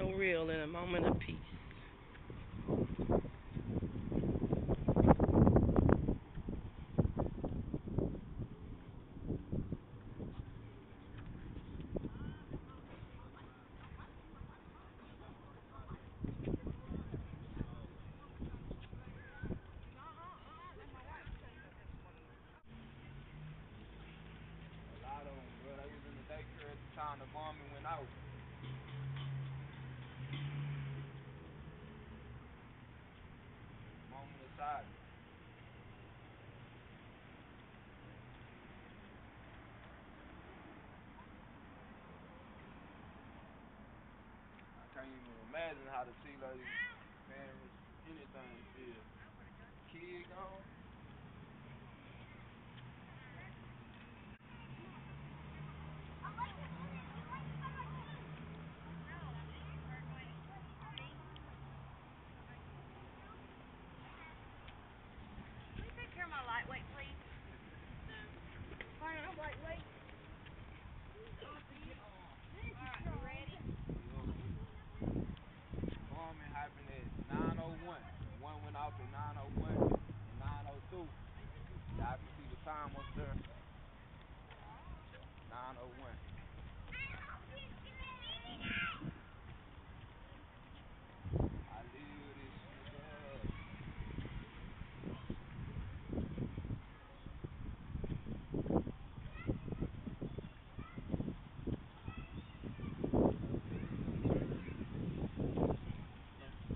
so real in a moment of peace. time the bombing went out. Moment. I can't even imagine how the sea lady parents, anything feel. Kid gone. Can you take care of my lightweight, please? Fine, I'm lightweight. Alright, you ready? Bombing happened at 901. One went off at 901 and 902. Y'all can see the time up there. 901. I live this shit.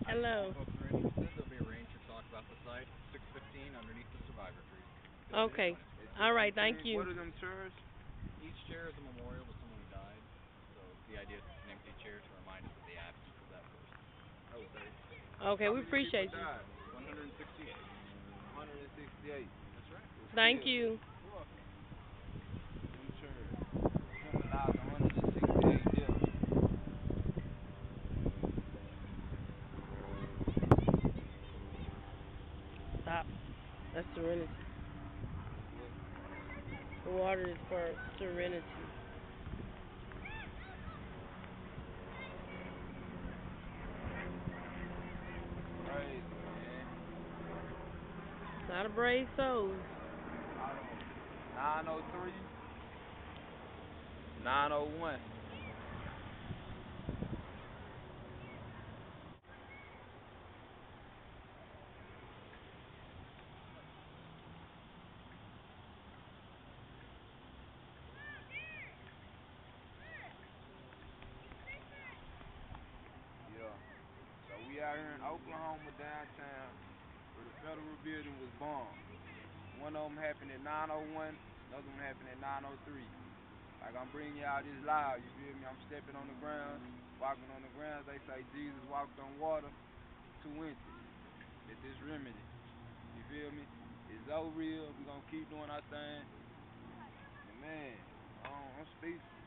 Hello. Okay. All right, thank you. What are them chairs? Each chair is a memorial to someone who died, so the idea is an empty chair to remind us of the absence of that person. Oh, okay. Okay, How we appreciate you. died? 168. 168. That's right. Thank Still. you. Them chairs. Symbolize 168 deaths. Stop. That's. The water is for serenity. Crazy, man. Not a brave soul. 903. 901. Yeah. So we out here in Oklahoma downtown where the federal building was bombed. One of them happened at 901, another one happened at 903. Like I'm bringing y'all this live, you feel me? I'm stepping on the ground, walking on the ground. They say Jesus walked on water, two inches. It's this remedy. You feel me? It's so real. we gonna keep doing our thing. Man, I'm speechless.